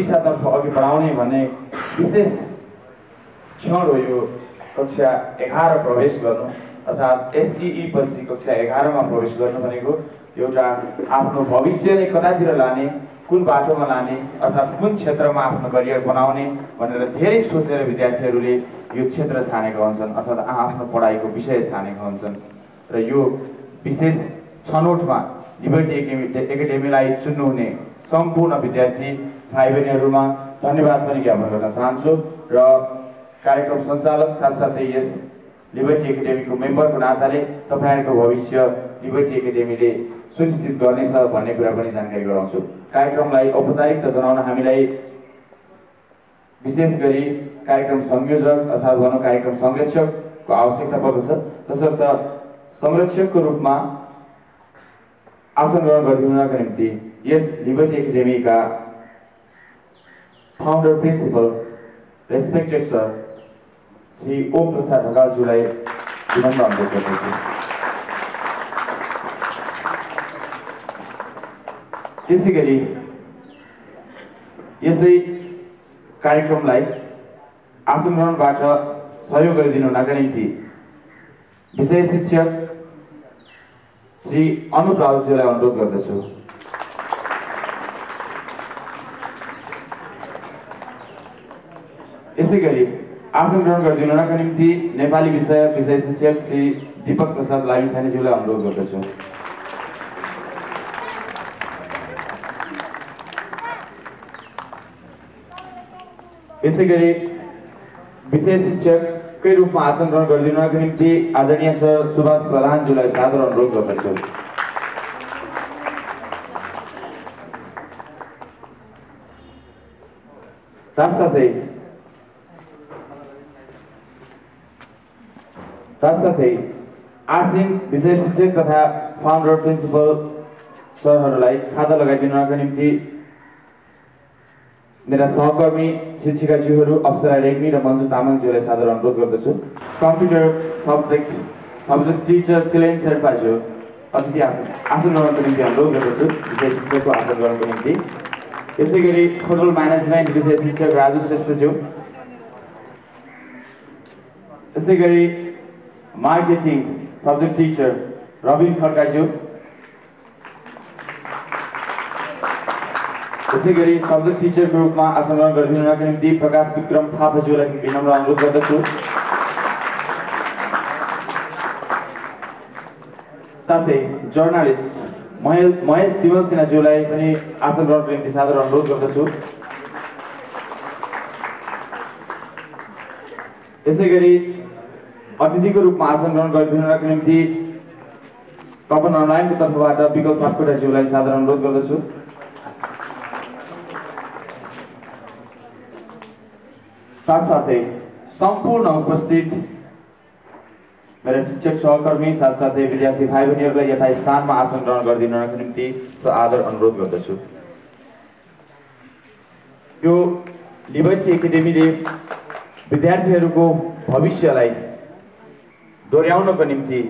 दिशातर्फ अघि बढाउने भन्ने विशेष क्षण हो यो कक्षा एघार प्रवेश गर्नु अर्थात् एसइई पछि कक्षा एघारमा प्रवेश गर्नु भनेको एउटा आफ्नो भविष्यलाई कतातिर लाने कुन बाटोमा लाने अर्थात् कुन क्षेत्रमा आफ्नो करियर बनाउने भनेर धेरै सोचेर विद्यार्थीहरूले यो क्षेत्र छानेका हुन्छन् अर्थात् आफ्नो पढाइको विषय छानेका हुन्छन्। र यो विशेष छनौटमा लिबर्टी एकाडेमी एकाडेमीलाई चुन्नुहुने सम्पूर्ण विद्यार्थी भाइ बहिनीहरूमा धन्यवाद पनि ज्ञापन गर्न चाहन्छु र कार्यक्रम सञ्चालक साथसाथै यस लिबर्टी एकाडेमीको मेम्बरको नाताले तपाईँहरूको भविष्य लिबर्टी एकाडेमीले सुनिश्चित गर्नेछ भन्ने कुरा पनि जानकारी गराउँछु। कार्यक्रमलाई औपचारिकता जनाउन हामीलाई विशेष गरी कार्यक्रम संयोजक अथवा भनौँ कार्यक्रम संरक्षकको आवश्यकता पर्दछ। तसर्थ संरक्षकको रूपमा आसन ग्रहण गरिदिनुका निम्ति यस liberty एकाडेमीका founder principal respected sir Shri Om Prasad ढकालज्यूलाई विनम्र अनुरोध गर्दछु त्यसै गरी यसै कार्यक्रमलाई आसन ग्रहणबाट सहयोग गरिदिनु हुनका निम्ति विषय शिक्षक श्री अनुप राउतज्यूलाई अनुरोध गर्दछु। यसै गरी आसन ग्रहण गरिदिनुका निम्ति नेपाली विषय विषय शिक्षक श्री दीपक प्रसाद लामिछानेज्यूलाई अनुरोध गर्दछु। यसै गरी विशेष शिक्षककै रूपमा आसन ग्रहण गरिदिनुका निम्ति आदरणीय सर सुभाष प्रधानज्यूलाई सादर अनुरोध गर्दछु। साथसाथै साथसाथै आसिन विषय शिक्षक तथा फाउन्डर प्रिन्सिपल सरहरूलाई खाता लगाइदिनुका निम्ति मेरा सहकर्मी शिक्षिकाज्यूहरू अप्सरा रेग्मी र मन्जु तामाङज्यूलाई सादर अनुरोध गर्दछु computer subject subject teacher Philen शेर्पाज्यू अतिथि आसन आसन ग्रहणको निम्ति अनुरोध गर्दछु विषय शिक्षकको आसन ग्रहणको निम्ति यसै गरी होटल म्यानेजमेन्ट विषय शिक्षक राजु श्रेष्ठज्यू यसै गरी मार्केटिङ सब्जेक्ट टिचर रविन खड्काज्यू। यसै गरी सब्जेक्ट टिचरको रूपमा आसन ग्रहण गरिदिनुका निम्ति प्रकाश विक्रम थापाज्यूलाई विनम्र अनुरोध गर्दछु। साथै जर्नालिस्ट महेश महेश तिमल सिन्हाज्यूलाई पनि आसन ग्रहणको निम्ति सादर अनुरोध गर्दछु। यसै गरी अतिथिको रूपमा आसन ग्रहण गरिदिनुका निम्ति कपन अनलाइनको तर्फबाट विकल सापकोटाज्यूलाई सादर अनुरोध गर्दछु। साथसाथै सम्पूर्ण उपस्थित मेरा शिक्षक सहकर्मी साथसाथै विद्यार्थी भाइ बहिनीहरूलाई यथा स्थानमा आसन ग्रहण गरिदिनको निम्ति आदर अनुरोध गर्दछु। यो लिबर्टी एकाडेमीले विद्यार्थीहरूको भविष्यलाई दोहोऱ्याउनको निम्ति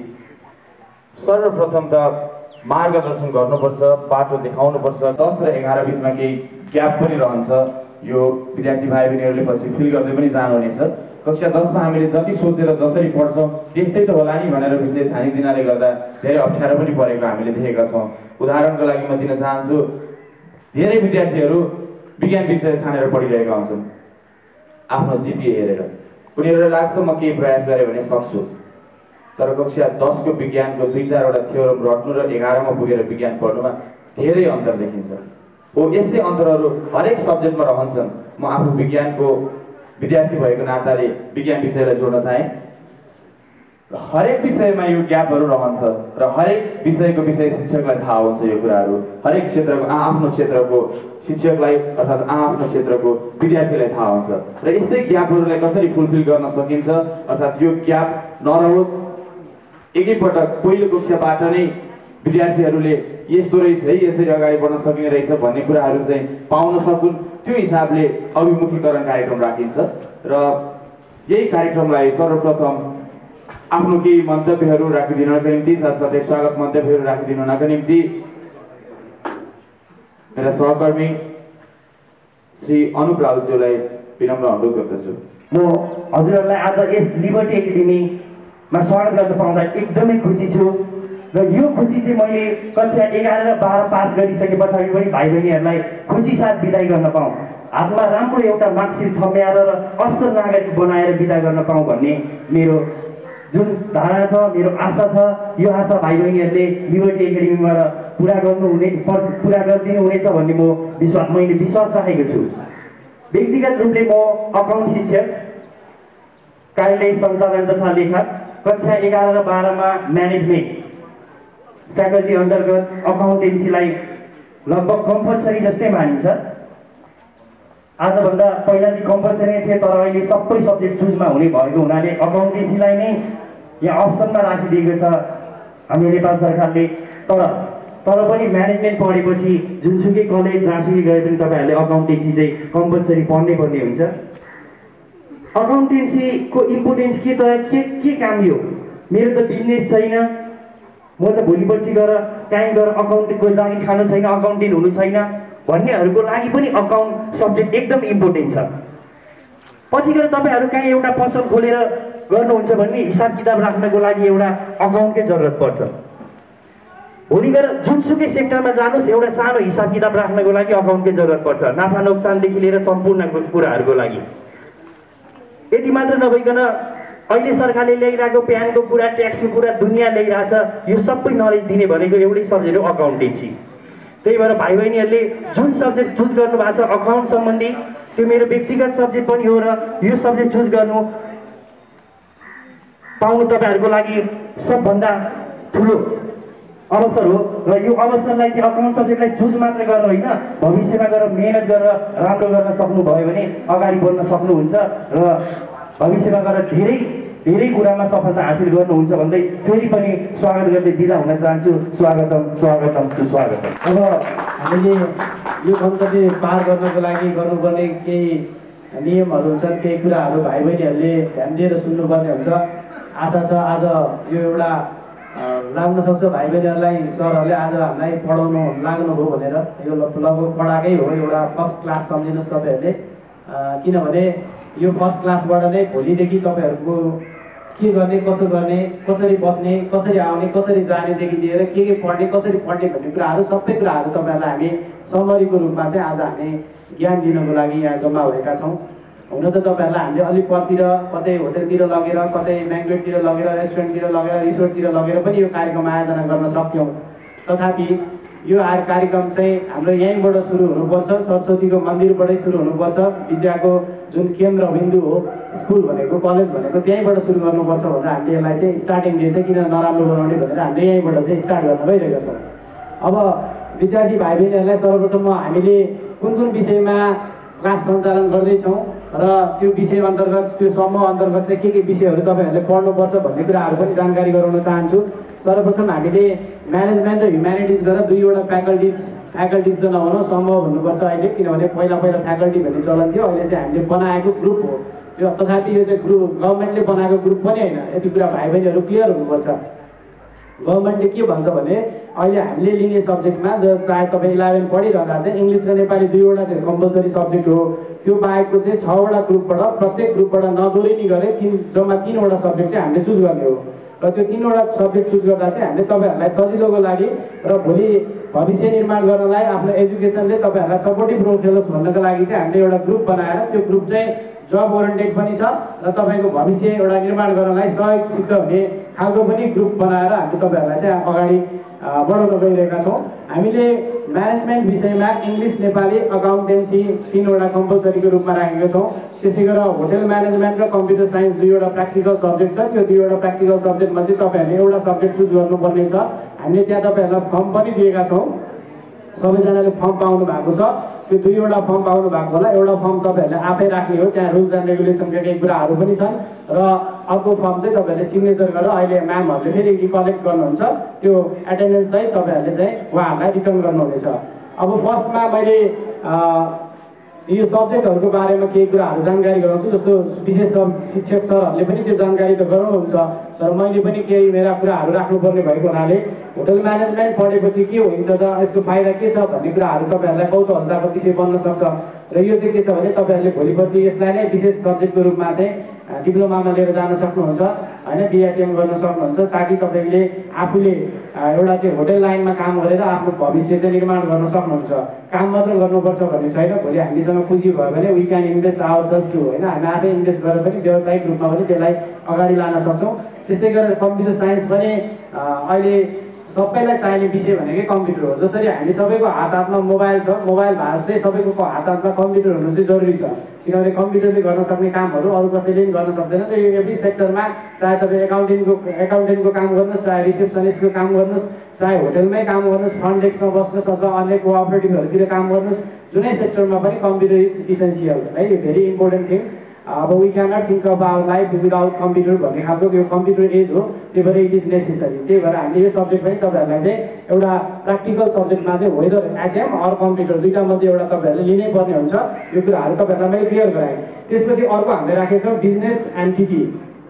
सर्वप्रथम त मार्गदर्शन गर्नुपर्छ बाटो देखाउनुपर्छ। दस र एघार बिचमा केही ग्याप पनि रहन्छ। यो विद्यार्थी भाइ बहिनीहरूले पछि फिल गर्दै पनि जानुहुनेछ। कक्षा दसमा हामीले जति सोचेर जसरी पढ्छौँ त्यस्तै त होला नि भनेर विषय छानिदिनाले गर्दा धेरै अप्ठ्यारो पनि परेको हामीले देखेका छौँ। उदाहरणको लागि म दिन चाहन्छु धेरै विद्यार्थीहरू विज्ञान विषय छानेर पढिरहेका हुन्छन्। आफ्नो जिपिए हेरेर। उनीहरूलाई लाग्छ म केही प्रयास गरेँ भने सक्छु। तर कक्षा दसको विज्ञानको दुई चारवटा थ्योरम रट्नु र एघारमा पुगेर विज्ञान पढ्नुमा धेरै अन्तर देखिन्छ। हो यस्तै अन्तरहरू हरेक सब्जेक्टमा रहन्छन्। म आफू विज्ञानको विद्यार्थी भएको नाताले विज्ञान विषयलाई जोड्न चाहेँ। हरेक विषयमा यो ग्यापहरू रहन्छ र हरेक विषयको विषय शिक्षकलाई थाहा हुन्छ यो कुराहरू। हरेक क्षेत्रको आ आफ्नो क्षेत्रको शिक्षकलाई अर्थात् आफ्नो क्षेत्रको विद्यार्थीलाई थाहा हुन्छ। र यस्तै ग्यापहरूलाई कसरी फुलफिल गर्न सकिन्छ? अर्थात् यो ग्याप नरहोस्। एकैपटक पहिलो कक्षाबाट नै विद्यार्थीहरूले यस्तो रहेछ है यसरी अगाडि बढ्न सकिने रहेछ भन्ने कुराहरू चाहिँ पाउन सकुन्। त्यो हिसाबले अभिमुखीकरण कार्यक्रम राखिन्छ र यही कार्यक्रमलाई सर्वप्रथम आफ्नो केही मन्तव्यहरू राखिदिनको निम्ति साथसाथै स्वागत मन्तव्यहरू राखिदिनु हुनको निम्ति मेरा सहकर्मी श्री अनुप राउज्यूलाई विनम्र अनुरोध गर्दछु। म हजुरहरूलाई आज यस लिबर्टी एकाडेमीमा स्वागत गर्न पाउँदा एकदमै खुसी छु। र यो खुसी चाहिँ मैले कक्षा एघार र बाह्र पास गरिसके पछाडि पनि भाइ बहिनीहरूलाई खुसी साथ बिदाई गर्न पाऊँ। हातमा राम्रो एउटा मार्कसिट थम्याएर र असल नागरिक बनाएर बिदा गर्न पाऊँ भन्ने मेरो जुन धारणा छ मेरो आशा छ यो आशा भाइ बहिनीहरूले लिबर्टी एकाडेमीबाट पुरा गर्नुहुने पुरा गरिदिनु हुनेछ भन्ने म विश्वास मैले विश्वास राखेको छु। व्यक्तिगत रूपले म अकाउन्ट शिक्षक कार्यालय सञ्चालन तथा लेखक कक्षा एघार र बाह्रमा म्यानेजमेन्ट फ्याकल्टी अन्तर्गत अकाउन्टेन्सीलाई लगभग कम्पलसरी जस्तै मानिन्छ। आजभन्दा पहिला चाहिँ कम्पलसरी नै थियो तर अहिले सबै सब्जेक्ट चुजमा हुने भएको हुनाले अकाउन्टेन्सीलाई नै यहाँ अप्सनमा राखिदिएको छ हाम्रो नेपाल सरकारले। तर तर पनि म्यानेजमेन्ट पढेपछि जुनसुकै कलेज जहाँसुकै गए पनि तपाईँहरूले अकाउन्टेन्सी चाहिँ कम्पलसरी पढ्नै पर्ने हुन्छ। अकाउन्टेन्सीको इम्पोर्टेन्स के त? के के काम यो? मेरो त बिजनेस छैन। म त भोलि पर्सि गएर कहीँ गएर अकाउन्टेन्टको जागिर खानु छैन अकाउन्टेन्ट हुनु छैन। भन्नेहरूको लागि पनि अकाउन्ट सब्जेक्ट एकदम इम्पोर्टेन्ट छ। पछि गएर तपाईँहरू कहीँ एउटा पसल खोलेर गर्नुहुन्छ भने हिसाब किताब राख्नको लागि एउटा अकाउन्टकै जरुरत पर्छ। भोलि गएर जुनसुकै सेक्टरमा जानुहोस् एउटा सानो हिसाब किताब राख्नको लागि अकाउन्टकै जरुरत पर्छ। नाफा नोक्सानदेखि लिएर सम्पूर्ण कुराहरूको लागि। यति मात्र नभइकन अहिले सरकारले ल्याइरहेको प्यानको कुरा ट्याक्सको कुरा दुनियाँ ल्याइरहेछ यो सबै नलेज दिने भनेको एउटै सब्जेक्ट हो अकाउन्टेन्सी। त्यही भएर भाइ बहिनीहरूले जुन सब्जेक्ट चुज गर्नु भएको छ अकाउन्ट सम्बन्धी त्यो मेरो व्यक्तिगत सब्जेक्ट पनि हो र यो सब्जेक्ट चुज गर्नु पाउनु तपाईँहरूको लागि सबभन्दा ठुलो अवसर हो र यो अवसरलाई चाहिँ अकाउन्ट सब्जेक्टलाई चुज मात्र गर्नु होइन भविष्यमा गएर मेहनत गरेर राम्रो गर्न सक्नुभयो भने अगाडि बढ्न सक्नुहुन्छ र भविष्यमा गएर धेरै धेरै कुरामा सफलता हासिल गर्नुहुन्छ भन्दै फेरि पनि स्वागत गर्दै बिदा हुन चाहन्छु। स्वागतम स्वागतम सुस्वागतम। अब हामीले यो गन्तव्य पार गर्नको लागि गर्नुपर्ने केही नियमहरू हुन्छन् केही कुराहरू भाइ बहिनीहरूले ध्यान दिएर सुन्नुपर्ने हुन्छ। आशा छ आज यो एउटा लाग्न सक्छ भाइ बहिनीहरूलाई सरहरूले आज हामीलाई पढाउनु लाग्नुभयो भनेर यो लग- लगभग पढाएकै हो एउटा फर्स्ट क्लास सम्झिनुहोस् तपाईँहरूले। किनभने यो फर्स्ट क्लासबाट नै भोलिदेखि तपाईँहरूको के गर्ने कसो गर्ने कसरी बस्ने कसरी आउने कसरी जानेदेखि लिएर के के पढ्ने कसरी पढ्ने भन्ने कुराहरू सबै कुराहरू तपाईँहरूलाई हामी समरीको रूपमा चाहिँ आज हामी ज्ञान दिनको लागि यहाँ जम्मा भएका छौँ। हुन त तपाईँहरूलाई हामीले अलिक परतिर कतै होटेलतिर लगेर कतै ब्याङ्कवेटतिर लगेर रेस्टुरेन्टतिर लगेर रिसोर्टतिर लगेर पनि यो कार्यक्रम आयोजना गर्न सक्थ्यौँ। तथापि यो कार्यक्रम चाहिँ हाम्रो यहीँबाट सुरु हुनुपर्छ सरस्वतीको मन्दिरबाटै सुरु हुनुपर्छ। विद्याको जुन केन्द्र बिन्दु हो स्कुल भनेको कलेज भनेको त्यहीँबाट सुरु गर्नुपर्छ भनेर हामीले यसलाई चाहिँ स्टार्टिङ चाहिँ किन नराम्रो बनाउने भनेर हामीले यहीँबाट चाहिँ स्टार्ट गर्न गइरहेका छौँ। अब विद्यार्थी भाइ बहिनीहरूलाई सर्वप्रथम हामीले कुन कुन विषयमा क्लास सञ्चालन गर्दैछौँ र त्यो विषय अन्तर्गत त्यो समूह अन्तर्गत चाहिँ के के विषयहरू तपाईँहरूले पढ्नुपर्छ भन्ने कुराहरू पनि जानकारी गराउन चाहन्छु। सर्वप्रथम हामीले म्यानेजमेन्ट र ह्युम्यानिटिज गरेर दुईवटा फ्याकल्टिज फ्याकल्टिज त नभनौँ समूह भन्नुपर्छ अहिले किनभने पहिला पहिला फ्याकल्टी भन्ने चलन थियो अहिले चाहिँ हामीले बनाएको ग्रुप हो। त्यो तथापि यो चाहिँ ग्रुप गभर्मेन्टले बनाएको ग्रुप पनि होइन। यति कुरा भाइ बहिनीहरू क्लियर हुनुपर्छ। गभर्मेन्टले के भन्छ भने अहिले हामीले लिने सब्जेक्टमा जो चाहे तपाईँ इलेभेन पढिरहँदा चाहिँ इङ्ग्लिस र नेपाली दुईवटा चाहिँ कम्पलसरी सब्जेक्ट हो। त्यो बाहेकको चाहिँ छवटा ग्रुपबाट प्रत्येक ग्रुपबाट नदोरिनी गरे तिन जम्मा तिनवटा सब्जेक्ट चाहिँ हामीले चुज गर्ने हो। र त्यो तिनवटा सब्जेक्ट चुज गर्दा चाहिँ हामीले तपाईँहरूलाई सजिलोको लागि र भोलि भविष्य निर्माण गर्नलाई आफ्नो एजुकेसनले तपाईँहरूलाई सपोर्टिभ रोल खेलोस् भन्नको लागि चाहिँ हामीले एउटा ग्रुप बनाएर त्यो ग्रुप चाहिँ जब ओरिएन्टेड पनि छ र तपाईँको भविष्य एउटा निर्माण गर्नलाई सहयोग सिद्ध हुने खालको पनि ग्रुप बनाएर हामी तपाईँहरूलाई चाहिँ अगाडि बढाउन गइरहेका छौँ। हामीले म्यानेजमेन्ट विषयमा इङ्ग्लिस नेपाली अकाउन्टेन्सी तिनवटा कम्पलसरीको रूपमा राखेका छौँ। त्यसै गरेर होटेल म्यानेजमेन्ट र कम्प्युटर साइन्स दुईवटा प्र्याक्टिकल सब्जेक्ट छ। त्यो दुईवटा प्र्याक्टिकल सब्जेक्टमध्ये तपाईँहरूले एउटा सब्जेक्ट चुज गर्नुपर्ने छ हामीले त्यहाँ तपाईँहरूलाई फर्म पनि दिएका छौँ। सबैजनाले फर्म पाउनु भएको छ। त्यो दुईवटा फर्म पाउनु भएको होला। एउटा फर्म तपाईँहरूले आफै राख्ने हो त्यहाँ रुल्स एन्ड रेगुलेसनका केही कुराहरू पनि छन् र अर्को फर्म चाहिँ तपाईँहरूले सिग्नेचर गरेर अहिले म्यामहरूले फेरि रिकलेक्ट गर्नुहुन्छ। त्यो एटेन्डेन्स चाहिँ तपाईँहरूले चाहिँ उहाँहरूलाई रिटर्न गर्नुहुनेछ। अब फर्स्टमा मैले यो सब्जेक्टहरूको बारेमा केही कुराहरू जानकारी गराउँछु जस्तो विशेष शिक्षक सरहरूले पनि त्यो जानकारी त गराउनुहुन्छ तर मैले पनि केही मेरा कुराहरू राख्नुपर्ने भएको हुनाले होटल म्यानेजमेन्ट पढेपछि के हुन्छ त यसको फाइदा के छ भन्ने कुराहरू तपाईँहरूलाई कौतूहलताको विषय बन्न सक्छ। र यो चाहिँ के छ भने तपाईँहरूले भोलिपछि यसलाई नै विशेष सब्जेक्टको रूपमा चाहिँ डिप्लोमामा लिएर जान सक्नुहुन्छ होइन बिएचएम गर्न सक्नुहुन्छ ताकि तपाईँले आफूले एउटा चाहिँ होटल लाइनमा काम गरेर आफ्नो भविष्य चाहिँ निर्माण गर्न सक्नुहुन्छ। काम मात्र गर्नुपर्छ भन्ने छैन भोलि हामीसँग पुँजी भयो भने we can invest self to होइन हामी आफै इन्भेस्ट गरेर पनि व्यावसायिक रूपमा पनि त्यसलाई अगाडि लान सक्छौँ। त्यस्तै गरेर कम्प्युटर साइन्स पनि अहिले सबैलाई चाहिने विषय भनेकै कम्प्युटर हो। जसरी हामी सबैको हात हातमा मोबाइल छ मोबाइल जस्तै सबैको हात हातमा कम्प्युटर हुनु चाहिँ जरुरी छ। किनभने कम्प्युटरले गर्न सक्ने कामहरू अरू कसैले पनि गर्न सक्दैन। र यो एभ्री सेक्टरमा चाहे तपाईँ एकाउन्टिङको एकाउन्टेन्टको काम गर्नुहोस् चाहे रिसेप्सनिस्टको काम गर्नुहोस् चाहे होटलमै काम गर्नुहोस् फ्रन्ट डेस्कमा बस्नुहोस् अथवा अन्य कोअपरेटिभहरूतिर काम गर्नुहोस् जुनै सेक्टरमा पनि कम्प्युटर इज इसेन्सियल है? भेरी इम्पोर्टेन्ट थिङ अब we cannot think of our life without computer भन्ने खालको यो कम्प्युटर एज हो त्यही भएर इट इज नेसेसरी त्यही भएर हामीले यो सब्जेक्ट पनि तपाईँहरूलाई चाहिँ एउटा प्र्याक्टिकल सब्जेक्टमा चाहिँ वेदर एचएम अर कम्प्युटर दुइटा मध्ये एउटा तपाईँहरूले लिनै पर्ने हुन्छ। यो कुराहरू तपाईँहरूलाई मैले क्लियर गराएँ। त्यसपछि अर्को हामीले राखेको छौँ बिजनेस एन्ड टिटी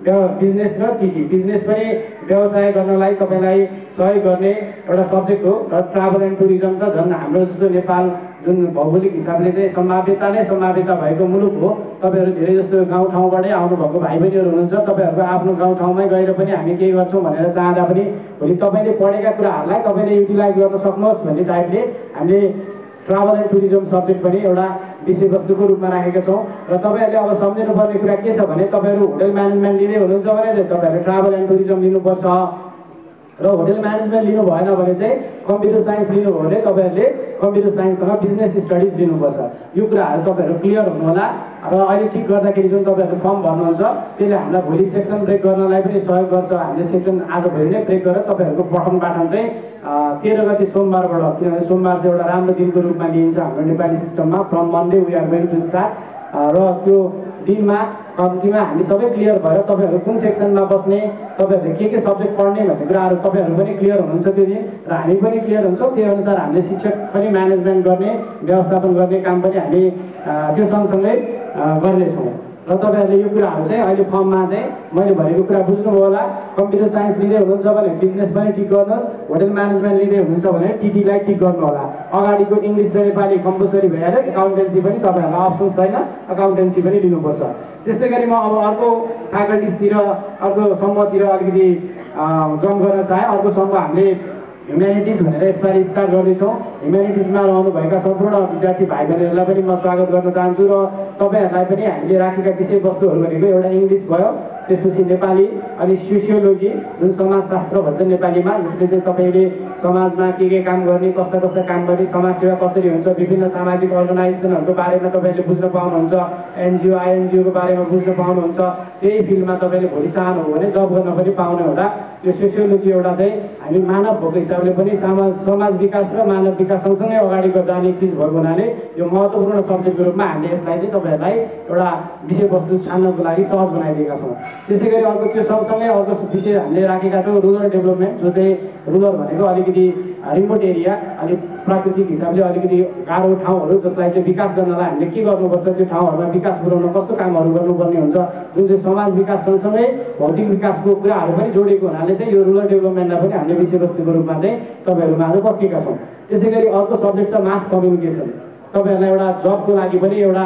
बिजनेस र टिटी बिजनेस पनि व्यवसाय गर्नलाई तपाईँलाई सहयोग गर्ने एउटा सब्जेक्ट हो र ट्राभल एन्ड टुरिज्म त झन् हाम्रो जस्तो नेपाल जुन भौगोलिक हिसाबले चाहिँ सम्भाव्यता नै सम्भाव्यता भएको मुलुक हो। तपाईँहरू धेरै जस्तो गाउँठाउँबाटै आउनुभएको भाइ बहिनीहरू हुनुहुन्छ तपाईँहरूको आफ्नो गाउँठाउँमै गएर पनि हामी केही गर्छौँ भनेर चाहँदा पनि भोलि तपाईँले पढेका कुराहरूलाई तपाईँले युटिलाइज गर्न सक्नुहोस् भन्ने टाइपले हामीले ट्राभल एन्ड टुरिज्म सब्जेक्ट पनि एउटा विषयवस्तुको रूपमा राखेका छौँ र तपाईँहरूले अब सम्झिनुपर्ने कुरा के छ भने तपाईँहरू होटल म्यानेजमेन्ट लिँदै हुनुहुन्छ भने तपाईँहरूले ट्राभल एन्ड टुरिज्म लिनुपर्छ। र होटल म्यानेजमेन्ट लिनु भएन भने चाहिँ कम्प्युटर साइन्स लिनुभयो भने तपाईँहरूले कम्प्युटर साइन्ससँग बिजनेस स्टडिज लिनुपर्छ। यो कुराहरू तपाईँहरू क्लियर हुनुहोला र अहिले ठिक गर्दाखेरि जुन तपाईँहरू फर्म भर्नुहुन्छ त्यसले हामीलाई भोलि सेक्सन ब्रेक गर्नलाई पनि सहयोग गर्छ। हामीले सेक्सन आज भोलि नै ब्रेक गरेर तपाईँहरूको पठन पाठन चाहिँ तेह्र गति सोमबारबाट किनभने सोमबार चाहिँ एउटा राम्रो दिनको रूपमा लिइन्छ हाम्रो नेपाली सिस्टममा। From Monday we are going to start र त्यो दिनमा कम्तीमा हामी सबै क्लियर भएर तपाईँहरू कुन सेक्सनमा बस्ने तपाईँहरूले के के सब्जेक्ट पढ्ने भन्ने कुराहरू तपाईँहरू पनि क्लियर हुनुहुन्छ त्यो दिन र हामी पनि क्लियर हुन्छौँ। त्यही अनुसार हामीले शिक्षक पनि म्यानेजमेन्ट गर्ने व्यवस्थापन गर्ने काम पनि हामी त्यो सँगसँगै गर्नेछौँ। र तपाईँहरूले यो कुराहरू चाहिँ अहिले फर्ममा चाहिँ मैले भनेको कुरा बुझ्नुभयो होला। कम्प्युटर साइन्स लिँदै हुनुहुन्छ भने बिजनेस पनि ठिक गर्नुहोस् होटल म्यानेजमेन्ट लिँदै हुनुहुन्छ भने टिटीलाई ठिक गर्नु होला। अगाडिको इङ्ग्लिस र नेपाली कम्पलसरी भएर एकाउन्टेन्सी पनि तपाईँहरूलाई अप्सन छैन एकाउन्टेन्सी पनि लिनुपर्छ। त्यस्तै गरी म अब अर्को फ्याकल्टिजतिर अर्को समूहतिर अलिकति जम्प गर्न चाहेँ। अर्को समूह हामीले ह्युम्यानिटिज भनेर यसपालि स्टार्ट गर्दैछौँ। ह्युम्यानिटिजमा रहनुभएका सम्पूर्ण विद्यार्थी भाइ बहिनीहरूलाई पनि म स्वागत गर्न चाहन्छु र तपाईँहरूलाई पनि हामीले राखेका विषयवस्तुहरू भनेको एउटा इङ्ग्लिस भयो। त्यसपछि नेपाली अनि सोसियोलोजी जुन समाजशास्त्र भन्छ नेपालीमा जसले चाहिँ तपाईँले समाजमा के के काम गर्ने कस्ता कस्ता काम गर्ने समाजसेवा कसरी हुन्छ विभिन्न सामाजिक अर्गनाइजेसनहरूको बारेमा तपाईँले बुझ्न पाउनुहुन्छ एनजिओ आइएनजिओको बारेमा बुझ्न पाउनुहुन्छ त्यही फिल्डमा तपाईँले भोलि चाहनुभयो भने जब गर्न पनि पाउने हुँदा त्यो सोसियोलोजी एउटा चाहिँ हामी मानव भएको हिसाबले पनि समाज समाज विकास र मानव विकास सँगसँगै अगाडि जाने चिज भएको हुनाले यो महत्त्वपूर्ण सब्जेक्टको रूपमा हामीले यसलाई चाहिँ तपाईँहरूलाई एउटा विषयवस्तु छान्नको लागि सहज बनाइदिएका छौँ। त्यसै गरी अर्को त्यो सँगसँगै अर्को विषय हामीले राखेका छौँ रुरल डेभलपमेन्ट जो चाहिँ रुरल भनेको अलिकति रिमोट एरिया अलिक प्राकृतिक हिसाबले अलिकति गाह्रो ठाउँहरू जसलाई चाहिँ विकास गर्नलाई हामीले के गर्नुपर्छ त्यो ठाउँहरूमा विकास पुऱ्याउन कस्तो कामहरू गर्नुपर्ने हुन्छ जुन चाहिँ समाज विकास सँगसँगै भौतिक विकासको कुराहरू पनि जोडेको हुनाले चाहिँ यो रुरल डेभलपमेन्टलाई पनि हामीले विषयवस्तुको रूपमा चाहिँ तपाईँहरूमा आज बस्केका छौँ। त्यसै गरी अर्को सब्जेक्ट छ मास कम्युनिकेसन तपाईँहरूलाई एउटा जबको लागि पनि एउटा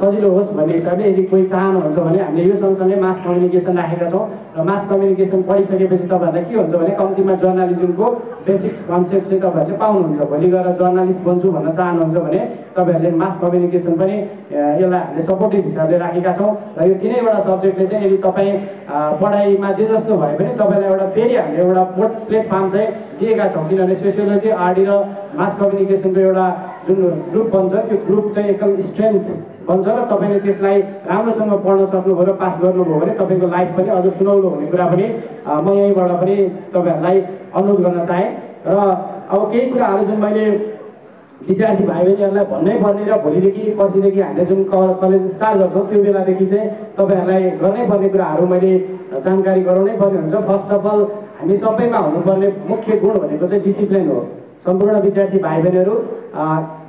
सजिलो होस् भन्ने हिसाबले यदि कोही चाहनुहुन्छ भने हामीले यो सँगसँगै मास कम्युनिकेसन राखेका छौँ र मास कम्युनिकेसन पढिसकेपछि तपाईँहरूलाई के हुन्छ भने कम्तीमा जर्नालिजमको बेसिक कन्सेप्ट चाहिँ तपाईँहरूले पाउनुहुन्छ। भोलि गएर जर्नालिस्ट बन्छु भन्न चाहनुहुन्छ भने तपाईँहरूले मास कम्युनिकेसन पनि यसलाई हामीले सपोर्टिभ हिसाबले राखेका छौँ र यो तिनैवटा सब्जेक्टले चाहिँ यदि तपाईँ पढाइमा जे जस्तो भए पनि तपाईँलाई एउटा फेरि हामीले एउटा प्लेटफर्म चाहिँ दिएका छौँ। किनभने सोसियोलोजी आरडी र मास कम्युनिकेसनको एउटा जुन ग्रुप बन्छ त्यो ग्रुप चाहिँ एकदम स्ट्रेन्थ बन्छ र तपाईँले त्यसलाई राम्रोसँग पढ्न सक्नुभयो र पास गर्नुभयो भने तपाईँको लाइफ पनि अझ सुनौलो हुने कुरा पनि म यहीँबाट पनि तपाईँहरूलाई अनुरोध गर्न चाहेँ। र अब केही कुराहरू जुन मैले विद्यार्थी भाइ बहिनीहरूलाई भन्नै पर्ने र भोलिदेखि पर्सिदेखि हामीले जुन कलेज स्टार्ट गर्छौँ त्यो बेलादेखि चाहिँ तपाईँहरूलाई गर्नै पर्ने कुराहरू मैले जानकारी गराउनै पर्ने हुन्छ। फर्स्ट अफ अल हामी सबैमा हुनुपर्ने मुख्य गुण भनेको चाहिँ डिसिप्लिन हो। सम्पूर्ण विद्यार्थी भाइ बहिनीहरू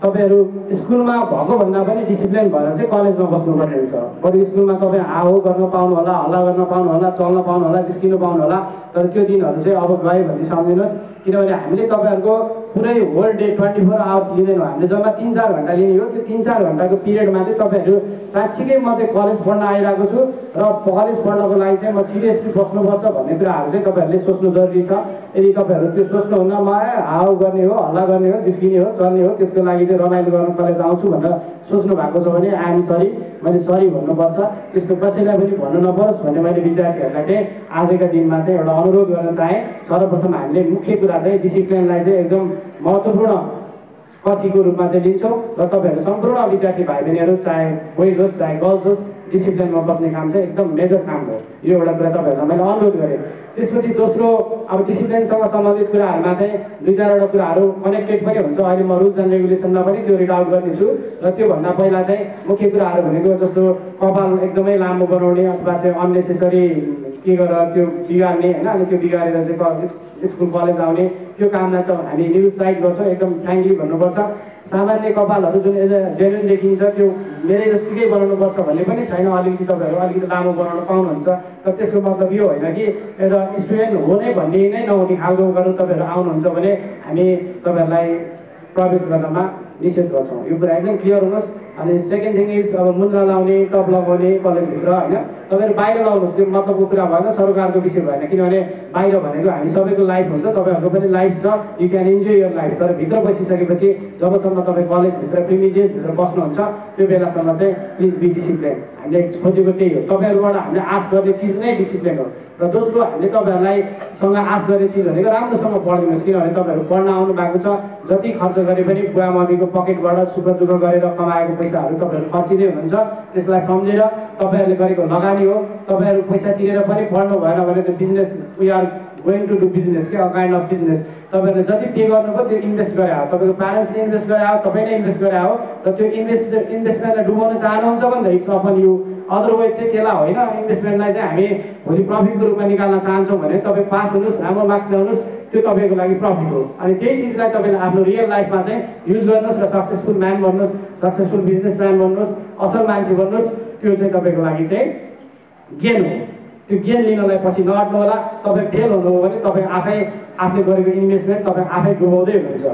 तपाईँहरू स्कुलमा भएको भन्दा पनि डिसिप्लिन भएर चाहिँ कलेजमा बस्नुपर्ने हुन्छ। बरु स्कुलमा तपाईँ हाहो गर्न पाउनु होला हल्ला गर्न पाउनु होला चल्न पाउनु होला जिस्किनु पाउनु होला तर त्यो दिनहरू चाहिँ अब गयो भन्ने सम्झिनुहोस्। किनभने हामीले तपाईँहरूको पुरै whole day twenty four hours लिँदैनौँ। हामीले जम्मा तिन चार घन्टा लिने हो। त्यो तिन चार घन्टाको पिरियडमा चाहिँ तपाईँहरू साँच्चीकै म चाहिँ कलेज पढ्न आइरहेको छु। र कलेज पढ्नको लागि चाहिँ म सिरियसली बस्नुपर्छ भन्ने कुराहरू चाहिँ तपाईँहरूले सोच्नु जरुरी छ। यदि तपाईँहरू त्यो सोच्नुहुन्न हाउ गर्ने हो हल्ला गर्ने हो जिस्किने हो चल्ने हो त्यसको लागि चाहिँ रमाइलो गर्न कलेज आउँछु भनेर सोच्नु भएको छ भने आइएम सरी मैले सरी भन्नुपर्छ। त्यस्तो कसैलाई पनि भन्नु नपरोस् भन्ने मैले विद्यार्थीहरूलाई चाहिँ आजका दिनमा चाहिँ एउटा अनुरोध गर्न चाहेँ। सर्वप्रथम हामीले मुख्य कुरा चाहिँ डिसिप्लिनलाई चाहिँ एकदम महत्त्वपूर्ण कसीको रूपमा चाहिँ लिन्छौँ र तपाईँहरू सम्पूर्ण विद्यार्थी भाइ बहिनीहरू चाहे बोइज होस् चाहे गर्ल्स होस् डिसिप्लिनमा बस्ने काम चाहिँ एकदम मेजर काम हो। यो एउटा कुरा तपाईँहरूलाई मैले अनुरोध गरेँ। त्यसपछि दोस्रो अब डिसिप्लिनसँग सम्बन्धित कुराहरूमा चाहिँ दुई चारवटा कुराहरू कनेक्टेड पनि हुन्छ। अहिले म रुल्स एन्ड रेगुलेसनमा पनि त्यो रिड आउट गर्नेछु। र त्योभन्दा पहिला चाहिँ मुख्य कुराहरू भनेको जस्तो कपाल एकदमै लामो बनाउने अथवा चाहिँ अननेसेसरी के गरेर त्यो बिगार्ने होइन अनि त्यो बिगारेर चाहिँ स्कुल कलेज आउने त्यो कामलाई त हामी निरुत्साहित गर्छौँ एकदम फ्रेङ्कली भन्नुपर्छ सामान्य कपालहरू जुन एज जेन्युन देखिन्छ त्यो मेरै जत्तिकै बनाउनुपर्छ भन्ने पनि छैन अलिकति तपाईँहरू अलिकति लामो बनाउन पाउनुहुन्छ तर त्यसको मतलब यो होइन कि एउटा स्टुडेन्ट हो नै भन्ने नै नहुने खालको गरेर तपाईँहरू आउनुहुन्छ भने हामी तपाईँहरूलाई प्रवेश गर्नमा निषेध गर्छौँ यो कुरा एकदम क्लियर हुनुहोस् अनि सेकेन्ड थिङ इज अब मुन्ना लाउने टप लगाउने कलेजभित्र होइन तपाईँहरू बाहिर लाउनुहोस् त्यो मतलबको कुरा भएन सरकारको विषय भएन। किनभने बाहिर भनेको हामी सबैको लाइफ हुन्छ तपाईँहरूको पनि लाइफ छ you can enjoy your life तर भित्र बसिसकेपछि जबसम्म तपाईँ कलेजभित्र प्रिमिजेसभित्र बस्नुहुन्छ त्यो बेलासम्म चाहिँ प्लिज बी डिसिप्लिन हामीले खोजेको त्यही हो। तपाईँहरूबाट हामीले आश गर्ने चिज नै डिसिप्लिन हो। र दोस्रो हामीले तपाईँहरूलाई सँग आश गर्ने चिज भनेको राम्रोसँग पढिदिनुहोस्। किनभने तपाईँहरू पढ्न आउनु भएको छ जति खर्च गरे पनि बुवा मम्मीको पकेटबाट सुख दुःख गरेर कमाएको पैसाहरू तपाईँहरू खर्चिँदै हुनुहुन्छ। त्यसलाई सम्झेर तपाईँहरूले गरेको लगानी हो तपाईँहरू पैसा तिरेर पनि पढ्नु भएन भने त्यो business we are going to do business क्या काइन्ड अफ बिजनेस तपाईँहरूले जति पे गर्नुभयो त्यो इन्भेस्ट गरे हो तपाईँको प्यारेन्ट्सले इन्भेस्ट गरे हो तपाईँले इन्भेस्ट गरे हो र त्यो इन्भेस्ट इन्भेस्टमेन्टलाई डुबाउन चाहनुहुन्छ भने त इट्स अपन यु अदरवाइज चाहिँ त्यसलाई होइन इन्भेस्टमेन्टलाई चाहिँ हामी भोलि प्रफिटको रूपमा निकाल्न चाहन्छौँ भने तपाईँ पास हुनुहोस् राम्रो मार्क्स ल्याउनुहोस् त्यो तपाईँको लागि प्रफिट हो। अनि त्यही चिजलाई तपाईँले आफ्नो रियल लाइफमा चाहिँ युज गर्नुहोस् र सक्सेसफुल म्यान बन्नुहोस् सक्सेसफुल बिजनेस म्यान बन्नुहोस् असल मान्छे बन्नुहोस् त्यो चाहिँ तपाईँको लागि चाहिँ गेन हो त्यो गेन लिनलाई पछि नअट्नु होला तपाईँ फेल हुनुभयो भने तपाईँ आफै आफूले गरेको इन्भेस्टमेन्ट तपाईँ आफै डुबाउँदै हुनुहुन्छ।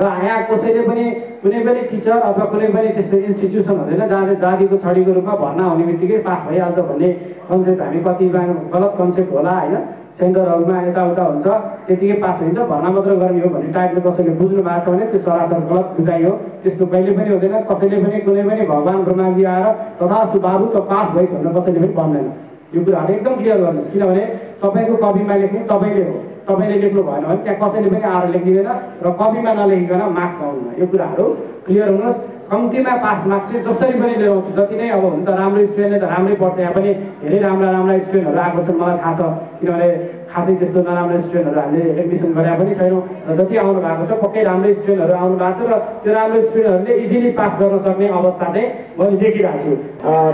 र यहाँ कसैले पनि कुनै पनि टिचर अथवा कुनै पनि त्यस्तो इन्स्टिट्युसन हुँदैन जहाँ चाहिँ जातिको छडीको रूपमा भर्ना हुने बित्तिकै पास भइहाल्छ भन्ने कन्सेप्ट हामी कति गलत कन्सेप्ट होला होइन? सेन्टरहरूमा यताउता हुन्छ त्यतिकै पास हुन्छ भर्ना मात्र गर्ने हो भन्ने टाइपले कसैले बुझ्नु भएको छ भने त्यो सरासर गलत बुझाइ हो। त्यस्तो कहिले पनि हुँदैन कसैले पनि कुनै पनि भगवान् ब्रह्माजी आएर तथास्तु बाबु त पास भइस् भनेर कसैले पनि भन्दैन। यो कुराहरू एकदम क्लियर गर्नुहोस् किनभने तपाईँको कपीमा लेख्ने तपाईँले हो। तपाईँले लेख्नु भएन भने त्यहाँ कसैले पनि आएर लेखिँदैन र कपीमा नलेखिकन मार्क्स आउँदैन यो कुराहरू क्लियर हुनुहोस्। कम्तीमा पास मार्क्स चाहिँ जसरी पनि ल्याउँछु जति नै अब हुन त राम्रो स्टुडेन्टले त राम्रै पढ्छ यहाँ पनि धेरै राम्रा राम्रा स्टुडेन्टहरू आएको छन् मलाई थाहा छ। किनभने खासै त्यस्तो नराम्रो स्टुडेन्टहरू हामीले एडमिसन गरे पनि छैनौँ र जति आउनु भएको छ पक्कै राम्रो स्टुडेन्टहरू आउनु भएको छ र त्यो राम्रो स्टुडेन्टहरूले इजिली पास गर्न सक्ने अवस्था चाहिँ मैले देखिरहेको छु।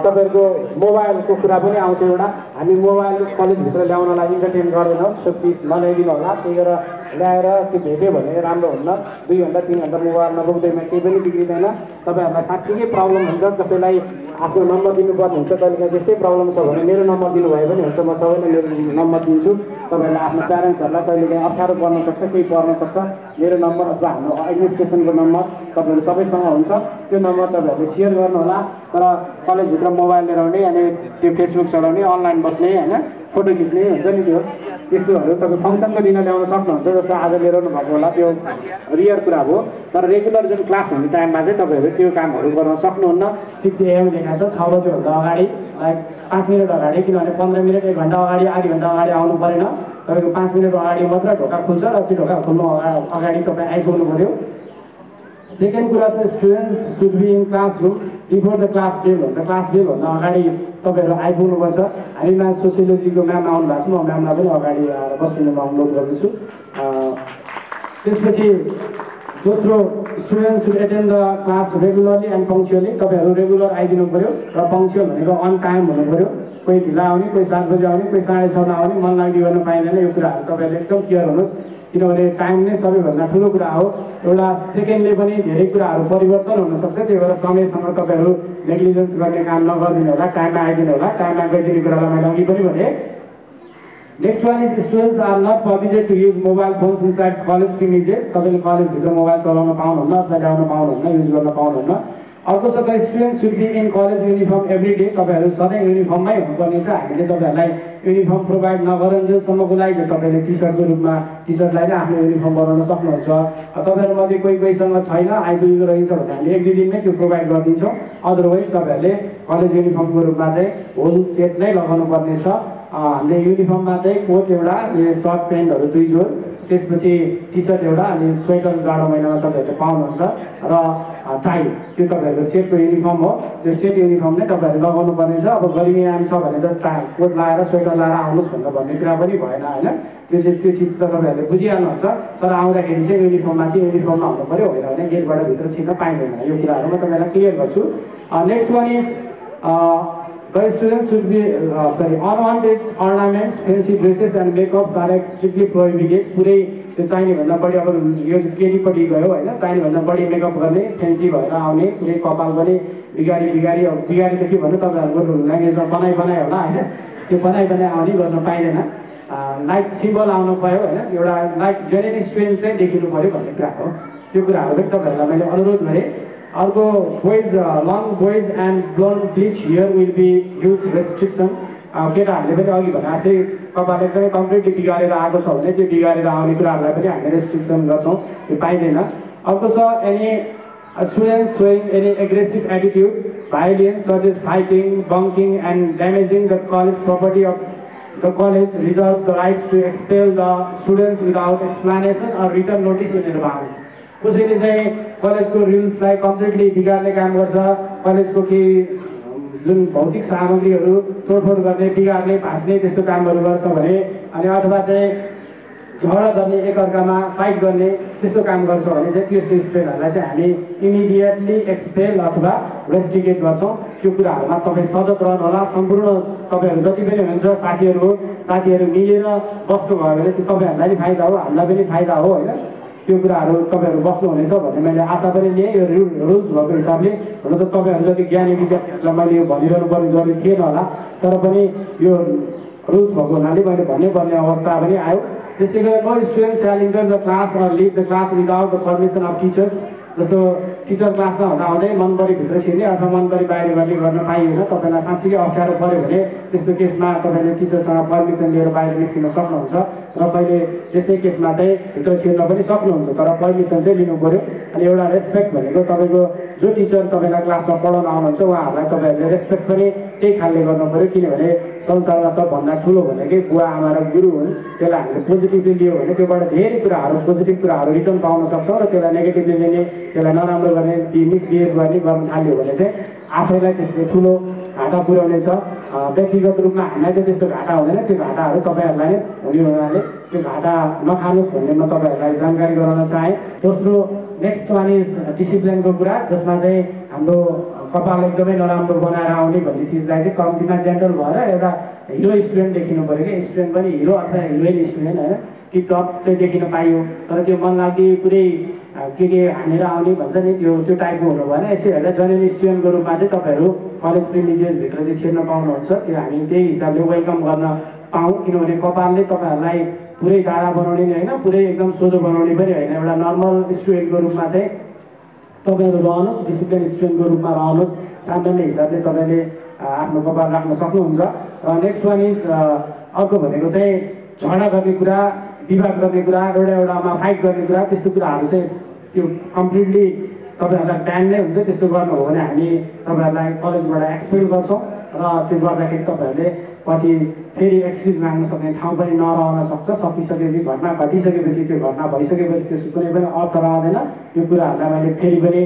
तपाईँहरूको मोबाइलको कुरा पनि आउँछ एउटा। हामी मोबाइल कलेजभित्र ल्याउनलाई इन्टरटेन गर्दैनौँ सो प्लिज नल्याइदिनु होला। त्यही भएर ल्याएर त्यो भेट्यो भने राम्रो हुन्न दुई घन्टा तिन घन्टा मोबाइलमा बोक्दैमा केही पनि बिग्रिँदैन तपाईँहरूलाई साँच्चीकै प्रब्लम हुन्छ कसैलाई आफ्नो नम्बर दिनुपर्ने हुन्छ कहिलेकाहीँ त्यस्तै प्रब्लम छ भने मेरो नम्बर दिनुभए पनि हुन्छ म सबैलाई मेरो नम्बर दिन्छु तपाईँहरूलाई आफ्नो प्यारेन्ट्सहरूलाई कहिलेकाहीँ अप्ठ्यारो पर्न सक्छ केही पर्न सक्छ मेरो नम्बर अथवा हाम्रो एडमिनिस्ट्रेसनको नम्बर तपाईँहरू सबैसँग हुन्छ त्यो नम्बर तपाईँहरूले सेयर गर्नुहोला तर कलेजभित्र मोबाइल लिएर आउने अनि त्यो फेसबुक चलाउने अनलाइन बस्ने होइन फोटो खिच्ने हुन्छ नि त्यो? त्यस्तोहरू तपाईँ फङ्सनको दिन ल्याउन सक्नुहुन्छ जस्तो आज लिएर भएको होला। त्यो रियर कुरा हो। तर रेगुलर जुन क्लास हुने टाइममा चाहिँ तपाईँहरू त्यो कामहरू गर्न सक्नुहुन्न। सिक्स एएम लेखाएको छ छ बजीभन्दा अगाडि लाइक पाँच मिनट अगाडि किनभने पन्ध्र मिनट एक घन्टा अगाडि आधी घन्टा अगाडि आउनु परेन। तपाईँको पाँच मिनट अगाडि मात्र ढोका खुल्छ र त्यो ढोका खुल्नु अगा- अगाडि तपाईँ आइपुग्नु पऱ्यो। सेकेन्ड कुरा चाहिँ students should be in class room before the class bell हुन्छ क्लास बेलभन्दा अगाडि तपाईँहरू आइपुग्नुपर्छ। हामीमा सोसियोलोजीको म्याम आउनु भएको छ। म म्यामलाई पनि अगाडि आएर बस्दिनुमा अनुरोध गर्दैछु। त्यसपछि दोस्रो student should attend the class regularly and punctually तपाईँहरू रेगुलर आइदिनु पऱ्यो र पङ्क्चुअल भनेको अन टाइम हुनु पऱ्यो कोही ढिला आउने कोही सात बजी आउने कोही साढे छमा आउने मन लागि गर्न पाइँदैन। यो कुराहरू तपाईँहरूले एकदम क्लियर हुनुहोस् किनभने टाइम नै सबैभन्दा ठुलो कुरा हो। एउटा सेकेन्डले पनि धेरै कुराहरू परिवर्तन हुनसक्छ त्यही भएर समयसँग तपाईँहरू नेग्लिजेन्स गर्ने काम नगरिदिनु होला टाइममा आइदिनु होला टाइममा गइदिने कुरालाई मैले अघि पनि भने। Next one is students are not permitted to use mobile phones inside college premises तपाईँले कलेजभित्र मोबाइल चलाउन पाउनुहुन्न अथवा ल्याउन पाउनुहुन्न युज गर्न पाउनुहुन्न। अर्को छ त student should be in college uniform every day तपाईँहरू सधैँ युनिफर्ममै हुनुपर्ने छ हामीले तपाईँहरूलाई युनिफर्म प्रोभाइड नगरुन्जेलसम्मको लागि तपाईँले टी सर्टको रूपमा टी सर्टलाई नै आफ्नो युनिफर्म बनाउन सक्नुहुन्छ। तपाईँहरूमध्ये कोही कोहीसँग छैन आइपुगेको रहेछ भने हामीले एक दुई दिनमै त्यो प्रोभाइड गरिदिन्छौँ। अदरवाइज तपाईँहरूले कलेज युनिफर्मको रूपमा चाहिँ होल सेट नै लगाउनु पर्ने छ हामीले युनिफर्ममा चाहिँ कोट एउटा सर्ट प्यान्टहरू दुई जोड त्यसपछि टी सर्ट एउटा अनि स्वेटर जाडो महिनामा तपाईँहरूले पाउनुहुन्छ। र टाई त्यो तपाईँहरूको सेटको युनिफर्म हो। त्यो सेट युनिफर्म नै तपाईँहरूले लगाउनु पर्ने छ अब गर्मी आइम छ भने त टा कोट लगाएर स्वेटर लगाएर आउनुहोस् भनेर भन्ने कुरा पनि भएन होइन? त्यो चाहिँ त्यो चिज त तपाईँहरूले बुझिहाल्नुहुन्छ। तर आउँदाखेरि चाहिँ युनिफर्ममा चाहिँ युनिफर्ममा हुनु पऱ्यो होइन भने गेटबाट भित्र छिर्न पाइँदैन। यो कुराहरू म तपाईँलाई क्लियर गर्छु। Next one is The students should be, uh, sorry, unwanted ornaments, fancy dresses and makeups are strictly. पुरै त्यो चाहिने भन्दा बढी अब यो केटीपट्टि गयो होइन चाहिने भन्दा बढी मेकअप गर्ने फेन्सी भएर आउने पुरै कपाल पनि बिगारी बिगारी अब बिगारी त के भन्नु तपाईँहरूको ल्याङ्ग्वेजमा बनाइ बनाइ होला होइन। त्यो बनाइ बनाइ आउने गर्न पाइँदैन। लाइक सिम्बल आउनु पऱ्यो होइन एउटा लाइक जेन्युन स्टुडेन्ट चाहिँ देखिनु पऱ्यो भन्ने कुरा हो। त्यो कुराहरू पनि तपाईँहरूलाई मैले अनुरोध गरेँ। अर्को boys long boys and blonde bleach hair will be huge restriction केटाहरूले पनि अघि भने जस्तै कपाल एकदमै कम्प्लिटली बिगारेर आएको छ भने त्यो बिगारेर आउने कुराहरूलाई पनि हामीले रेस्ट्रिक्सन गर्छौँ त्यो पाइँदैन अर्को छ any students showing any aggressive attitude violence such is fighting bunking and damaging the college property of the college reserve the rights to expel the students without explanation or written notice in advance. कसैले चाहिँ कलेजको रुल्सलाई completely बिगार्ने काम गर्छ कलेजको केही जुन भौतिक सामग्रीहरू तोडफोड गर्ने बिगार्ने भाँच्ने त्यस्तो कामहरू गर्छ भने अनि अथवा चाहिँ झगडा गर्ने एकअर्कामा फाइट गर्ने त्यस्तो काम गर्छ भने चाहिँ त्यो स्टुडेन्टहरूलाई चाहिँ हामी इमिडिएटली एक्सपेल अथवा रेस्टिगेट गर्छौँ। त्यो कुराहरूमा तपाईँ सजग रहनुहोला। सम्पूर्ण तपाईँहरू जति पनि हुनुहुन्छ साथीहरू साथीहरू मिलेर बस्नुभयो भने त्यो तपाईँहरूलाई पनि फाइदा हो हामीलाई पनि फाइदा हो होइन? त्यो कुराहरू तपाईँहरू बस्नुहुनेछ भन्ने मैले आशा पनि लिएँ यो रु रुल्स भएको हिसाबले हुन त तपाईँहरू जति ज्ञानी विद्यार्थीहरूलाई मैले यो भनिरहनु पर्ने जरुरी थिएन होला तर पनि यो रुल्स भएको हुनाले मैले भन्नै पर्ने अवस्था पनि आयो। त्यसै गरी no student shall enter the class leave the class without the permission of teachers जस्तो टिचर क्लासमा हुँदा हुँदै मन परी भित्र छिर्ने अथवा मन परी बाहिर गर्ने गर्न पाइएन तपाईँलाई साँच्चीकै अप्ठ्यारो पऱ्यो भने त्यस्तो केसमा तपाईँले टिचरसँग पर्मिसन लिएर बाहिर निस्किन सक्नुहुन्छ र कहिले त्यस्तै केसमा चाहिँ भित्र छिर्न पनि सक्नुहुन्छ तर पर्मिसन चाहिँ लिनु पऱ्यो। अनि एउटा रेस्पेक्ट भनेको तपाईँको जो टिचर तपाईँलाई क्लासमा पढाउन आउनुहुन्छ उहाँहरूलाई तपाईँहरूले रेस्पेक्ट पनि त्यही खालले गर्नु पऱ्यो किनभने संसारमा सबभन्दा ठुलो भनेकै बुवा आमा र गुरु हुन्। त्यसलाई हामीले पोजिटिभली लियो भने त्योबाट धेरै कुराहरू पोजिटिभ कुराहरू रिटर्न पाउन सक्छौँ र त्यसलाई नेगेटिभली लिने त्यसलाई नराम्रो गर्ने मिसबिहेभ गर्ने गर्न थाल्यो भने चाहिँ आफैलाई त्यसले ठुलो घाटा पुर्याउने व्यक्तिगत रूपमा हामीलाई चाहिँ त्यस्तो घाटा हुँदैन। त्यो घाटाहरू तपाईँहरूलाई नै हुने हुनाले त्यो घाटा नखानुहोस् भन्ने म तपाईँहरूलाई जानकारी गराउन चाहेँ। दोस्रो नेक्स्ट वान इज डिसिप्लिनको कुरा जसमा चाहिँ हाम्रो कपाल एकदमै नराम्रो बनाएर आउने भन्ने चिजलाई चाहिँ कम्तीमा जेन्टल भएर एउटा हिरो स्टुडेन्ट देखिनु पऱ्यो कि स्टुडेन्ट पनि हिरो अथवा हिरोइन स्टुडेन्ट होइन टिपटप चाहिँ देखिन पाइयो। तर त्यो मन लाग्ने पुरै के के हानेर आउने भन्छ नि त्यो त्यो टाइपको हुनु भएन। यसै हेर्दा जेन्युन स्टुडेन्टको रूपमा चाहिँ तपाईँहरू कलेज प्रिमिजेसभित्र चाहिँ छिर्न पाउनुहुन्छ। त्यो हामी त्यही हिसाबले वेलकम गर्न पाऊँ। किनभने कपालले तपाईँहरूलाई पुरै डाँडा बनाउने होइन पुरै एकदम सोझो बनाउने पनि होइन। एउटा नर्मल स्टुडेन्टको रूपमा चाहिँ तपाईँहरू रहनुहोस् डिसिप्लिन स्टुडेन्टको रूपमा रहनुहोस्। सामान्य हिसाबले तपाईँले आफ्नो कपाल राख्न सक्नुहुन्छ। र नेक्स्ट वान इज अर्को भनेको चाहिँ झगडा गर्ने कुरा विवाद गर्ने कुरा एउटा एउटामा फाइट गर्ने कुरा त्यस्तो कुराहरू चाहिँ त्यो कम्प्लिटली तपाईँहरूलाई ब्यान नै हुन्छ। त्यस्तो गर्नु हो भने हामी तपाईँहरूलाई कलेजबाट एक्सपेल गर्छौँ। र त्यो गर्दाखेरि तपाईँहरूले पछि फेरि एक्सक्युज माग्न सक्ने ठाउँ पनि नरहन सक्छ। सकिसकेपछि घटना घटिसकेपछि त्यो घटना भइसकेपछि त्यसको कुनै पनि अर्थ रहँदैन। यो कुराहरूलाई मैले फेरि पनि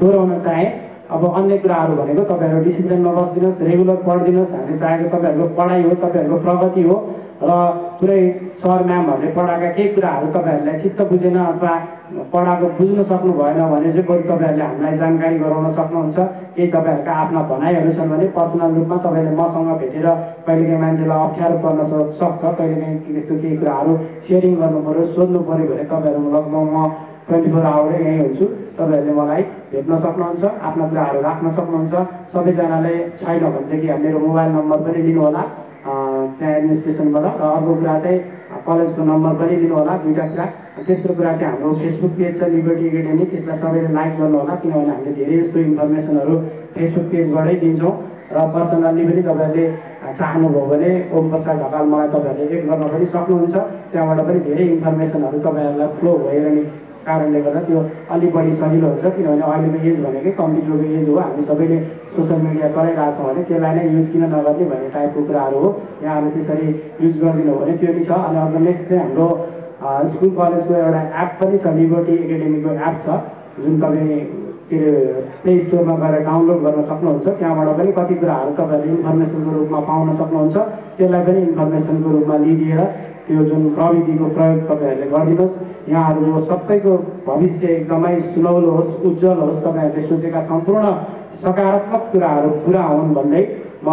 दोहोऱ्याउन चाहेँ। अब अन्य कुराहरू भनेको तपाईँहरू डिसिप्लिनमा बसिदिनुहोस् रेगुलर पढिदिनुहोस्। हामीले चाहेको तपाईँहरूको पढाइ हो तपाईँहरूको प्रगति हो। र पुरै सर म्यामहरूले पढाएका केही कुराहरू तपाईँहरूलाई चित्त बुझेन अथवा पढाएको बुझ्न सक्नु भएन भने चाहिँ बरु तपाईँहरूले हामीलाई जानकारी गराउन सक्नुहुन्छ। केही तपाईँहरूका आफ्ना भनाइहरू छन् भने पर्सनल रूपमा तपाईँले मसँग भेटेर कहिलेकाहीँ मान्छेलाई अप्ठ्यारो पर्न सक्छ। कहिलेकाहीँ त्यस्तो केही कुराहरू सेयरिङ गर्नु पऱ्यो सोध्नु पऱ्यो भने तपाईँहरू लगभग म ट्वेन्टी फोर आवर यहीँ हुन्छु। तपाईँहरूले मलाई भेट्न सक्नुहुन्छ आफ्ना कुराहरू राख्न सक्नुहुन्छ। सबैजनाले छैन भनेदेखि मेरो मोबाइल नम्बर पनि लिनुहोला। त्यहाँ एडमिनिस्ट्रेसनबाट र अर्को कुरा चाहिँ कलेजको नम्बर पनि लिनुहोला दुइटा कुरा। तेस्रो कुरा चाहिँ हाम्रो फेसबुक पेज छ लिबर्टी एकाडेमी त्यसलाई सबैले लाइक गर्नु होला किनभने हामीले धेरै जस्तो इन्फर्मेसनहरू फेसबुक पेजबाटै दिन्छौँ। र पर्सनल्ली पनि तपाईँहरूले चाहनुभयो भने ओम प्रसाद ढकाल मलाई तपाईँहरूले एड गर्न पनि सक्नुहुन्छ। त्यहाँबाट पनि धेरै इन्फर्मेसनहरू तपाईँहरूलाई फ्लो भइरहने कारणले गर्दा त्यो अलिक बढी सजिलो हुन्छ किनभने अहिलेको एज भनेकै कम्प्युटरको एज हो। हामी सबैले सोसियल मिडिया चलाइरहेको छौँ भने त्यसलाई नै युज किन नगर्ने भन्ने टाइपको कुराहरू हो। यहाँहरू त्यसरी युज गरिदिनु हो भने त्यो पनि छ। अनि अर्को नेक्स्ट चाहिँ हाम्रो स्कुल कलेजको एउटा एप पनि छ। लिबर्टी एकाडेमीको एप छ। जुन तपाईँ के अरे प्ले स्टोरमा गएर डाउनलोड गर्न सक्नुहुन्छ। त्यहाँबाट पनि कति कुराहरू तपाईँहरूले इन्फर्मेसनको रूपमा पाउन सक्नुहुन्छ। त्यसलाई पनि इन्फर्मेसनको रूपमा लिइदिएर त्यो जुन प्रविधिको प्रयोग तपाईँहरूले गरिदिनुहोस्। यहाँहरूको सबैको भविष्य एकदमै सुनौलो होस् उज्जवल होस् तपाईँहरूले सोचेका सम्पूर्ण सकारात्मक कुराहरू पुरा हुन् भन्दै म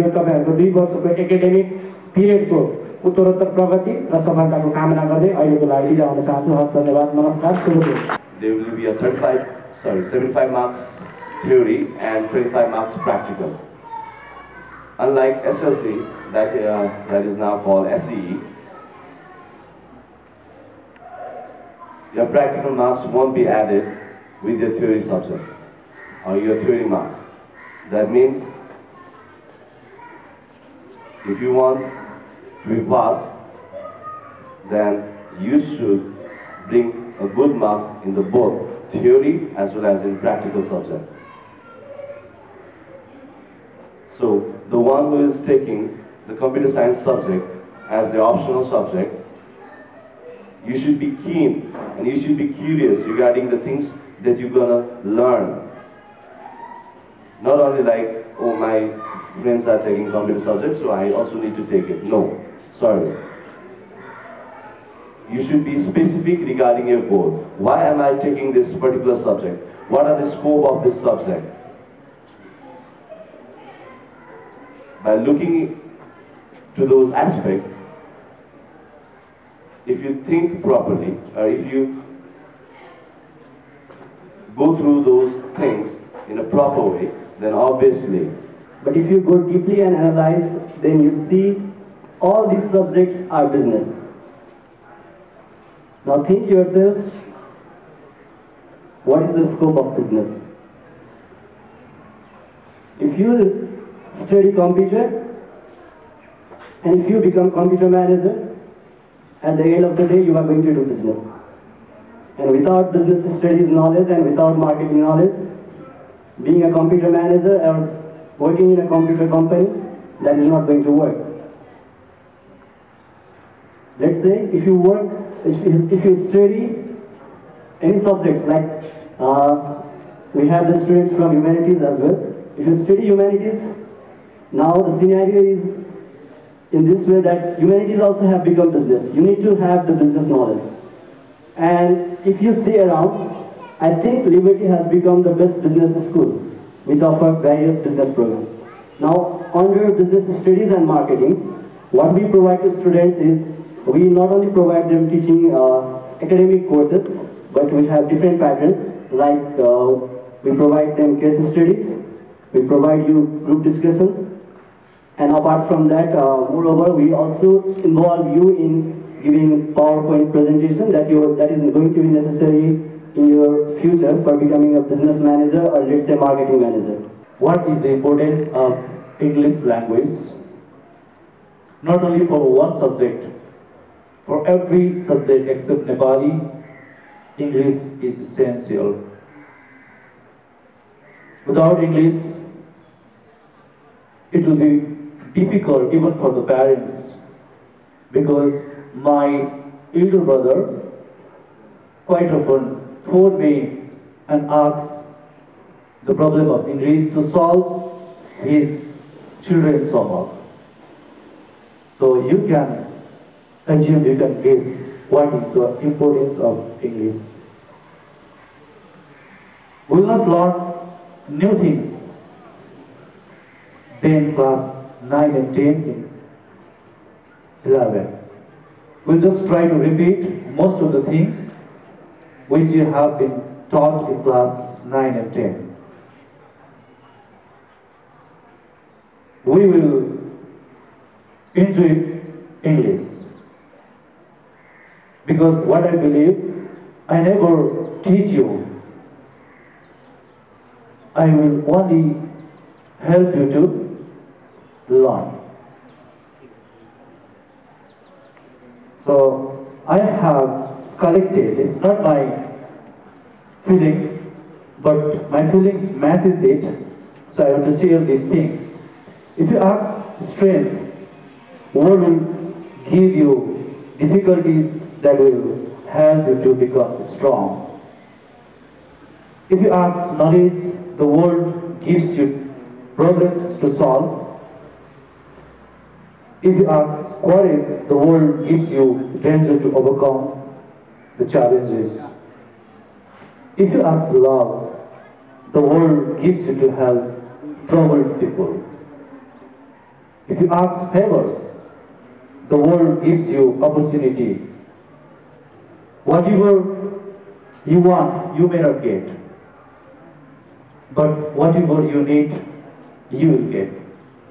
यो तपाईँहरूको दुई वर्षको एकाडेमिक पिरियडको उत्तरोत्तर प्रगति र सफलताको कामना गर्दै अहिलेको लागि आउन चाहन्छु। हस् धन्यवाद नमस्कार शुभ दिन। There will be a 35, sorry, 75 marks theory and 25 marks practical. Unlike SLC, that, uh, that is now called SCE, your practical marks won't be added with your theory subject or your theory marks. That means if you want to be passed, then you should bring a good marks in the both theory as well as in practical subject. So the one who is taking the computer science subject as the optional subject, you should be keen and you should be curious regarding the things that you're gonna learn. Not only like, oh my friends are taking computer subject, so I also need to take it. No, sorry. You should be specific regarding your goal. Why am I taking this particular subject? What are the scope of this subject? By looking to those aspects, if you think properly, or if you go through those things in a proper way, then obviously But if you go deeply and analyze, then you see all these subjects are business. Now think yourself, what is the scope of business? If you study computer and if you become computer manager, at the end of the day you are going to do business. And without business studies knowledge and without marketing knowledge, being a computer manager or working in a computer company, that is not going to work. Let's say if you work, if you, study any subjects like uh, we have the students from humanities as well. If you study humanities, now the scenario is in this way that humanities also have become business. You need to have the business knowledge. And if you see around, I think Liberty has become the best business school, which offers various business programs. Now, under business studies and marketing, what we provide to students is we not only provide them teaching uh, academic courses, but we have different patterns like uh, we provide them case studies, we provide you group discussions, and apart from that, uh, moreover, we also involve you in giving PowerPoint presentation that you that is going to be necessary in your future for becoming a business manager or let's say marketing manager. what is the importance of English language, not only for one subject, for every subject except Nepali, English is essential. Without English, it will be difficult even for the parents because my elder brother quite often phone me and asks the problem of English to solve his children's homework. So you can assume, you can guess what is the importance of English. We will not learn new things. Then class 9 and 10 11. We'll just try to repeat most of the things which you have been taught in class 9 and 10. We will enjoy English because what I believe, I never teach you. I will only help you to learn. So I have collected, it's not my feelings, but my feelings matches it. So I want to share these things. If you ask strength, what will give you difficulties that will help you to become strong? If you ask knowledge, the world gives you problems to solve. If you ask courage, the world gives you, the trains to overcome the challenges. If you ask love, the world gives you to help troubled people. If you ask favors, the world gives you opportunity. Whatever you want, you may not get. But whatever you need, you will get.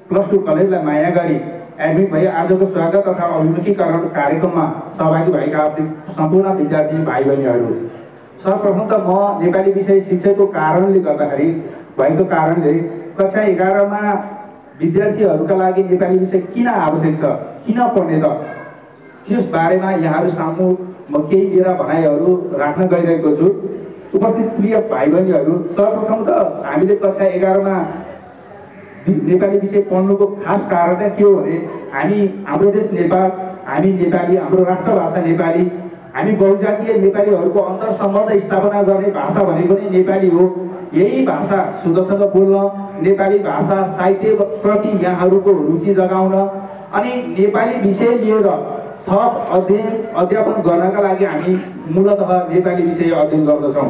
Plus two college like Mayagari. Admit भई आजको स्वागत तथा अभिमुखीकरण कार्यक्रममा सहभागी भएका सम्पूर्ण विद्यार्थी भाइ बहिनीहरू सर्वप्रथम त म नेपाली विषय शिक्षकको कारणले गर्दाखेरि भएको कारणले कक्षा एघारमा विद्यार्थीहरूका लागि नेपाली विषय किन आवश्यक छ किन पढ्ने त त्यस बारेमा यहाँहरू सामु म केही मेरा भनाइहरू राख्न गइरहेको छु। उपस्थित प्रिय भाइ बहिनीहरू सर्वप्रथम त हामीले कक्षा एघारमा नेपाली विषय पढ्नुको खास कारण चाहिँ के हो भने हामी हाम्रो देश नेपाल हामी नेपाली हाम्रो राष्ट्रभाषा नेपाली हामी बहुजातीय नेपालीहरूको अन्तर सम्बन्ध स्थापना गर्ने भाषा भनेको नै नेपाली हो। यही भाषा शुद्धसँग बोल्न नेपाली भाषा साहित्यप्रति यहाँहरूको रुचि जगाउन अनि नेपाली विषय लिएर थप अध्ययन अध्यापन गर्नका लागि हामी मूलतः नेपाली विषय अध्ययन गर्दछौँ।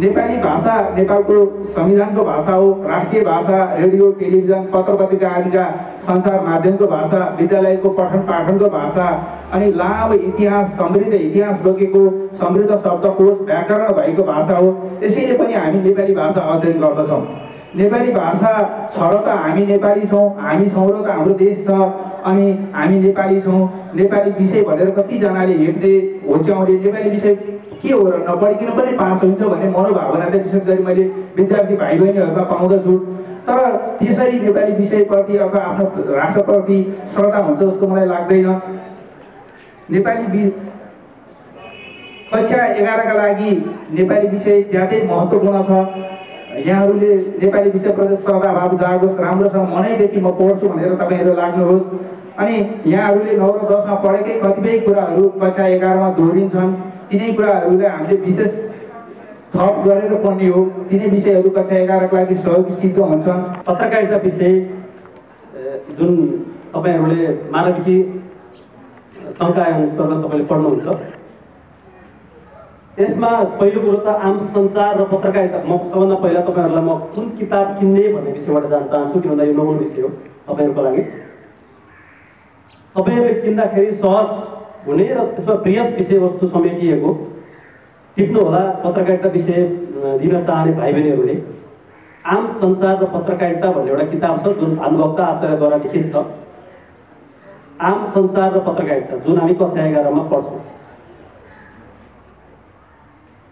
नेपाली भाषा नेपालको संविधानको भाषा हो राष्ट्रिय भाषा रेडियो टेलिभिजन पत्र पत्रिका आदिका सञ्चार माध्यमको भाषा विद्यालयको पठन पाठनको भाषा अनि लामो इतिहास समृद्ध इतिहास बोकेको समृद्ध शब्दकोश व्याकरण भएको भाषा हो। त्यसैले पनि हामी नेपाली भाषा अध्ययन गर्दछौँ। नेपाली भाषा छ र त हामी नेपाली छौँ हामी छौँ र त हाम्रो देश छ अनि हामी नेपाली छौँ। नेपाली विषय भनेर कतिजनाले हेप्ने होच्याउने नेपाली विषय के हो र नपढिकन पनि पास हुन्छ भन्ने मनोभावना चाहिँ विशेष गरी मैले विद्यार्थी भाइ बहिनीहरूमा पाउँदछु। तर त्यसरी नेपाली विषयप्रति अथवा आफ्नो राष्ट्रप्रति श्रद्धा हुन्छ जस्तो मलाई लाग्दैन। नेपाली वि कक्षा एघारका लागि नेपाली विषय ज्यादै महत्त्वपूर्ण छ। यहाँहरूले नेपाली विषयप्रति श्रद्धाभाव जागोस् राम्रोसँग मनैदेखि म पढ्छु भनेर तपाईँहरू लाग्नुहोस्। अनि यहाँहरूले नौ र दसमा पढेकै कतिपय कुराहरू कक्षा एघारमा दोहोरिन्छन् तिनै कुराहरूलाई हामीले विशेष थप गरेर पढ्ने हो। तिनै विषयहरू कक्षा एघारको लागि सहयोगी सिद्ध हुन्छन् पत्रकारिता विषय जुन तपाईँहरूले मानविकी सङ्काय अन्तर्गत तपाईँले पढ्नुहुन्छ। यसमा पहिलो कुरो त आम सञ्चार र पत्रकारिता। म सबभन्दा पहिला तपाईँहरूलाई म कुन किताब किन्ने भन्ने विषयबाट जान चाहन्छु किन भन्दा यो नौलो विषय हो तपाईँहरूको लागि। तपाईँहरूले किन्दाखेरि सहज हुने र त्यसमा बृहत विषयवस्तु समेटिएको टिप्नु होला पत्रकारिता विषय दिन चाहने भाइ बहिनीहरूले आम सञ्चार र पत्रकारिता भन्ने एउटा किताब छ जुन भानुभक्त आचार्यद्वारा लिखित छ। आम सञ्चार र पत्रकारिता जुन हामी कक्षा एघारमा पढ्छौँ।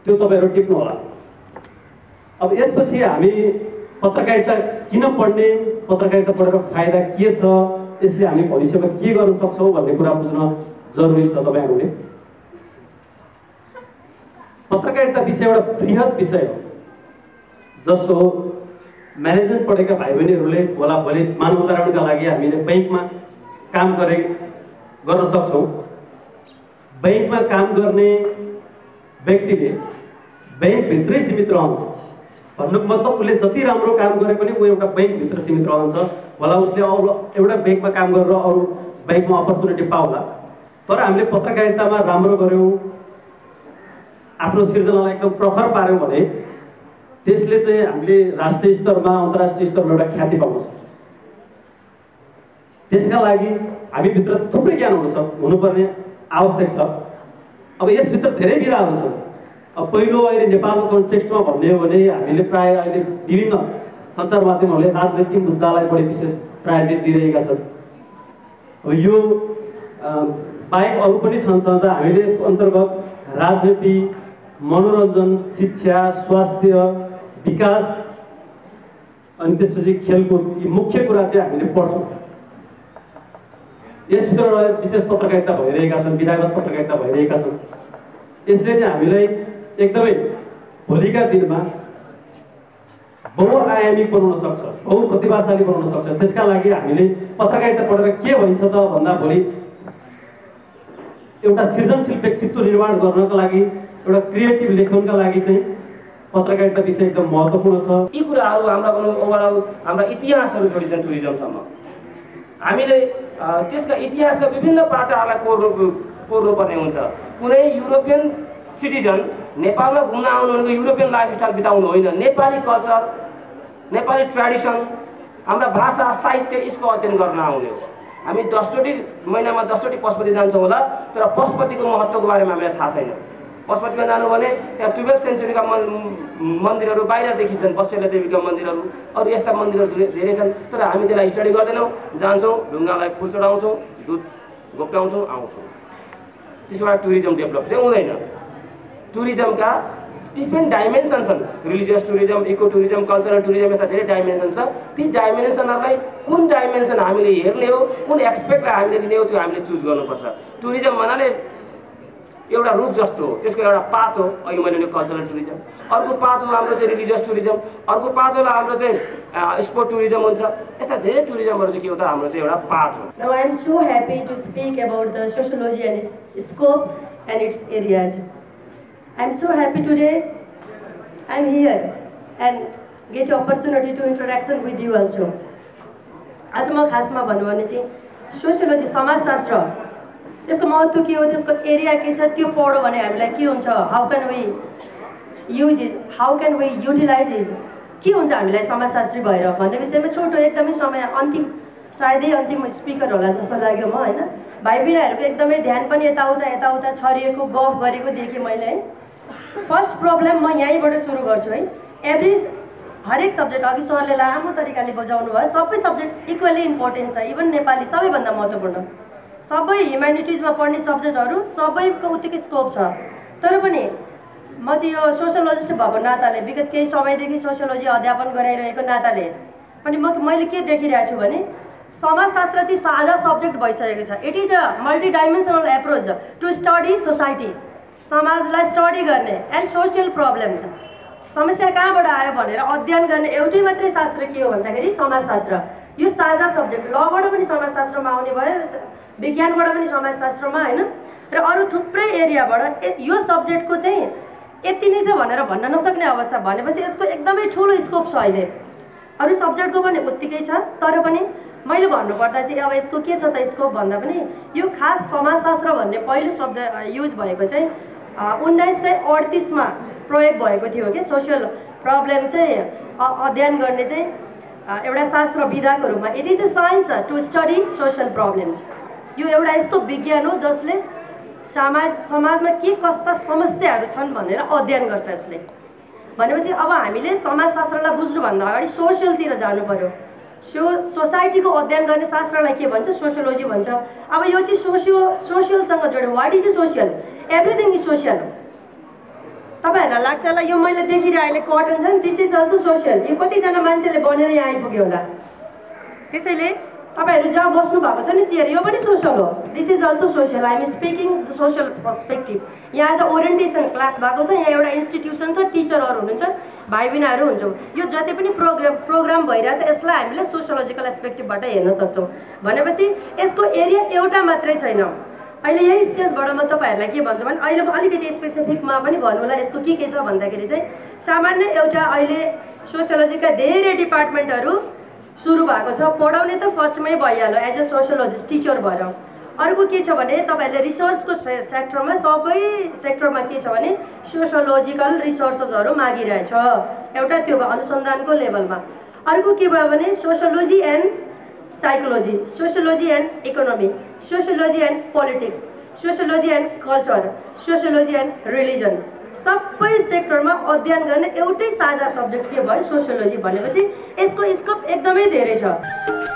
त्यो तपाईँहरू टिप्नु होला अब यसपछि हामी पत्रकारिता किन पढ्ने पत्रकारिता पढेर फाइदा के छ यसले हामी भविष्यमा के गर्न सक्छौँ भन्ने कुरा बुझ्न जरुरी छ तपाईँहरूले पत्रकारिता विषय एउटा बृहत विषय हो जस्तो म्यानेजमेन्ट पढेका भाइ बहिनीहरूले होला भोलि मानव उदाहरणका लागि हामीले ब्याङ्कमा काम गरे गर्न सक्छौँ ब्याङ्कमा काम गर्ने व्यक्तिले ब्याङ्कभित्रै सीमित रहन्छ भन्नुको मतलब उसले जति राम्रो काम गरे पनि ऊ एउटा ब्याङ्कभित्र सीमित रहन्छ होला उसले अरू एउटा ब्याङ्कमा काम गरेर अरू बाहेक म अपर्च्युनिटी पाउला तर हामीले पत्रकारितामा राम्रो गऱ्यौँ। आफ्नो सिर्जनालाई एकदम प्रखर पार्यौँ भने त्यसले चाहिँ हामीले राष्ट्रिय स्तरमा अन्तर्राष्ट्रिय स्तरमा एउटा ख्याति पाउन सक्छौँ। त्यसका लागि हामीभित्र थुप्रै ज्ञान हुनु छ हुनुपर्ने आवश्यक छ। अब यसभित्र धेरै विधाहरू छन्। अब पहिलो अहिले नेपालको कन्टेक्स्टमा भन्ने हो भने हामीले प्रायः अहिले विभिन्न सञ्चार माध्यमहरूले राजनैतिक मुद्दालाई बढी विशेष प्रायोरिटी दिइरहेका छन्। अब यो बाहेक अरू पनि छन् छँदा हामीले यसको अन्तर्गत राजनीति मनोरञ्जन शिक्षा स्वास्थ्य विकास अनि त्यसपछि खेलकुद यी मुख्य कुरा चाहिँ हामीले पढ्छौँ। यसभित्र रहेर विशेष पत्रकारिता भइरहेका छन् विधागत पत्रकारिता भइरहेका छन्। यसले चाहिँ हामीलाई एकदमै भोलिका दिनमा बहुआयामी बनाउन सक्छ बहु प्रतिभाशाली बनाउन सक्छ। त्यसका लागि हामीले पत्रकारिता पढेर के भइन्छ त भन्दा भोलि एउटा सृजनशील व्यक्तित्व निर्माण गर्नको लागि एउटा क्रिएटिभ लेखनका लागि चाहिँ पत्रकारिता विषय एकदम महत्त्वपूर्ण छ। यी कुराहरू हाम्रा भनौँ ओभरअल हाम्रा इतिहासहरू जोडिन्छन् टुरिज्मसम्म। हामीले त्यसका इतिहासका विभिन्न पाटाहरूलाई कोर्नु कोर्नुपर्ने हुन्छ। कुनै युरोपियन सिटिजन नेपालमा घुम्न आउनु भनेको युरोपियन लाइफस्टाइल बिताउनु होइन। नेपाली कल्चर नेपाली ट्रेडिसन हाम्रा भाषा साहित्य यसको अध्ययन गर्न आउने हो। हामी दसचोटि महिनामा दसचोटि पशुपति जान्छौँ होला तर पशुपतिको महत्त्वको बारेमा हामीलाई थाहा छैन। पशुपतिमा जानु भने त्यहाँ टुवेल्भ सेन्चुरीका मन मन्दिरहरू बाहिर देखिन्छन् बस्यला देवीका मन्दिरहरू अरू यस्ता मन्दिरहरू धेरै- धेरै छन् तर हामी त्यसलाई स्टडी गर्दैनौँ जान्छौँ ढुङ्गालाई फुल चढाउँछौँ दुध घोप्टाउँछौँ आउँछौँ। त्यसबाट टुरिज्म डेभलप चाहिँ हुँदैन। टुरिज्मका डिफ्रेन्ट डाइमेन्सन छन् religious tourism eco tourism cultural tourism यस्ता धेरै डाइमेन्सन छ। ती डाइमेन्सनहरूलाई कुन डाइमेन्सन हामीले हेर्ने हो कुन एक्सपेक्टलाई हामीले लिने हो त्यो हामीले चुज गर्नुपर्छ। टुरिज्म भन्नाले एउटा रुख जस्तो हो त्यसको एउटा पात हो। अघि मैले भने कल्चरल टुरिज्म अर्को पात हो हाम्रो चाहिँ रिलिजियस टुरिज्म अर्को पात होला हाम्रो चाहिँ स्पोर्ट टुरिज्म हुन्छ। यस्ता धेरै टुरिज्महरू चाहिँ के हो त हाम्रो चाहिँ एउटा पात हो। Now I am so happy to speak about the sociology and its scope. I am so happy today. I am here. And get opportunity to interaction with you also. आज म खासमा भन्नु भने चाहिँ सोसियोलोजी समाजशास्त्र त्यसको महत्त्व के हो? त्यसको एरिया के छ? त्यो पढ्यो भने हामीलाई के हुन्छ? How can we use is how can we utilize is के हुन्छ हामीलाई समाजशास्त्री भएर? भन्ने विषयमा छोटो एकदमै समय अन्तिम सायदै अन्तिम स्पिकर होला जस्तो लाग्यो म होइन? भाइ बहिनीहरूको एकदमै ध्यान पनि यताउता यताउता छरिएको गफ गरेको देखेँ मैले है। फर्स्ट प्रब्लम म यहीँबाट सुरु गर्छु है। एभ्री हरेक सब्जेक्ट अघि सरले लामो तरिकाले बुझाउनु भयो। सबै सब्जेक्ट इक्वली इम्पोर्टेन्ट छ। इभन नेपाली सबैभन्दा महत्त्वपूर्ण। सबै ह्युमेनिटिजमा पढ्ने सब्जेक्टहरू सबैको उत्तिकै स्कोप छ। तर पनि म चाहिँ यो सोसियोलोजिस्ट भएको नाताले विगत केही समयदेखि सोसियोलोजी अध्यापन गराइरहेको नाताले अनि म मैले के देखिरहेको छु भने समाजशास्त्र चाहिँ साझा सब्जेक्ट भइसकेको छ। It is a multidimensional approach to study society समाजलाई स्टडी गर्ने एन्ड सोसियल प्रब्लम्स समस्या कहाँबाट आयो भनेर अध्ययन गर्ने एउटै मात्रै शास्त्र के हो भन्दाखेरि समाजशास्त्र। यो साझा सब्जेक्ट लबाट पनि समाजशास्त्रमा आउने भयो विज्ञानबाट पनि समाजशास्त्रमा होइन? र अरू थुप्रै एरियाबाट यो सब्जेक्टको चाहिँ यति नै छ भनेर भन्न नसक्ने अवस्था भनेपछि यसको एकदमै ठुलो स्कोप छ अहिले। अरू सब्जेक्टको पनि उत्तिकै छ तर पनि मैले भन्नुपर्दा चाहिँ अब यसको के छ त स्कोप भन्दा पनि यो खास समाजशास्त्र भन्ने पहिलो शब्द युज भएको चाहिँ उन्नाइस सय अडतिसमा प्रयोग भएको थियो कि सोसियल प्रब्लम चाहिँ अध्ययन गर्ने चाहिँ एउटा शास्त्र विधाको रूपमा it is a science to study social problems यो एउटा यस्तो विज्ञान हो जसले समाज समाजमा के कस्ता समस्याहरू छन् भनेर अध्ययन गर्छ यसले। भनेपछि अब हामीले समाजशास्त्रलाई बुझ्नुभन्दा अगाडि सोसियलतिर जानु पर्यो सो सोसाइटीको अध्ययन गर्ने शास्त्रलाई के भन्छ? सोसियोलोजी भन्छ। अब यो चाहिँ सोसियो सोसियलसँग जोड्यो। What is social everything is social तपाईँहरूलाई लाग्छ होला यो मैले देखिरहेँ अहिले कटन छ नि दिस इज अल्सो सोसियल यो कतिजना मान्छेले बनेर यहाँ आइपुग्यो होला? त्यसैले तपाईँहरू जहाँ बस्नु भएको छ नि चेयर यो पनि सोसियल हो. This is also social I am speaking the social perspective यहाँ आज ओरिएन्टेसन क्लास भएको छ यहाँ एउटा इन्स्टिट्युसन छ टिचरहरू हुनुहुन्छ भाइ बहिनीहरू हुन्छ। यो जति पनि प्रोग्राम प्रोग्राम भइरहेछ यसलाई हामीले सोसियोलोजिकल एस्पेक्टिभबाट हेर्न सक्छौँ। भनेपछि यसको एरिया एउटा मात्रै छैन। अहिले यही स्टेजबाट म तपाईँहरूलाई के भन्छु भने अहिले म अलिकति स्पेसिफिकमा पनि भन्नुलाई यसको के के छ भन्दाखेरि चाहिँ सामान्य एउटा अहिले सोसियोलोजीका धेरै डिपार्टमेन्टहरू सुरु भएको छ। पढाउने त फर्स्टमै भइहाल्यो एज अ सोसियोलोजिस्ट टिचर भएर। अर्को के छ भने तपाईँहरूले रिसर्चको से सेक्टरमा सबै सेक्टरमा के छ भने सोसियोलोजिकल रिसर्चेसहरू मागिरहेछ। एउटा त्यो अनुसन्धानको लेभलमा अर्को के भयो भने sociology and psychology sociology and economy sociology and politics sociology and culture sociology and religion सबै सेक्टरमा अध्ययन गर्ने एउटै साझा सब्जेक्ट के भयो? सोसियोलोजी भनेपछि यसको स्कोप एकदमै धेरै छ।